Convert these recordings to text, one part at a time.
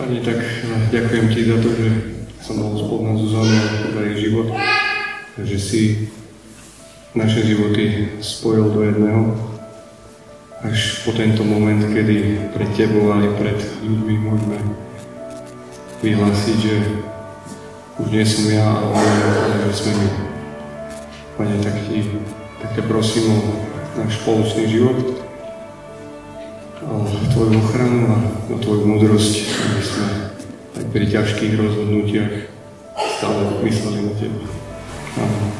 Pani, tak ďakujem ti za to, že som bol spoznať Zuzanu za jej život, že si naše životy spojil do jedného. Až po tento moment, kedy pred tebou aj pred ľuďmi môžeme vyhlásiť, že už nie som ja, ale že sme my. Pane, tak ti tak ťa prosím o náš spoločný život, Tvoju ochranu a o Tvoju múdrosť, aby sme aj pri ťažkých rozhodnutiach stále mysleli na Teba. Amen.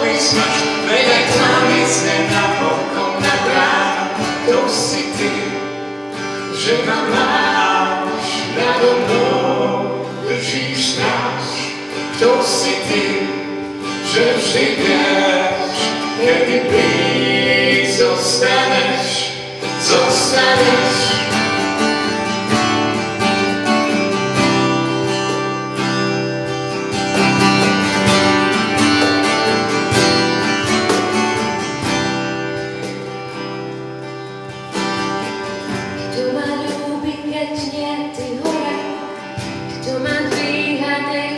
opisać, wydaj kamicę na boką na brak. To si ty, żywa masz, rado mną drżysz nas. To si ty, że przyjdziesz, kiedy blisko zostaniesz, zostaniesz. To my feet happy.